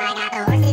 I got the horses.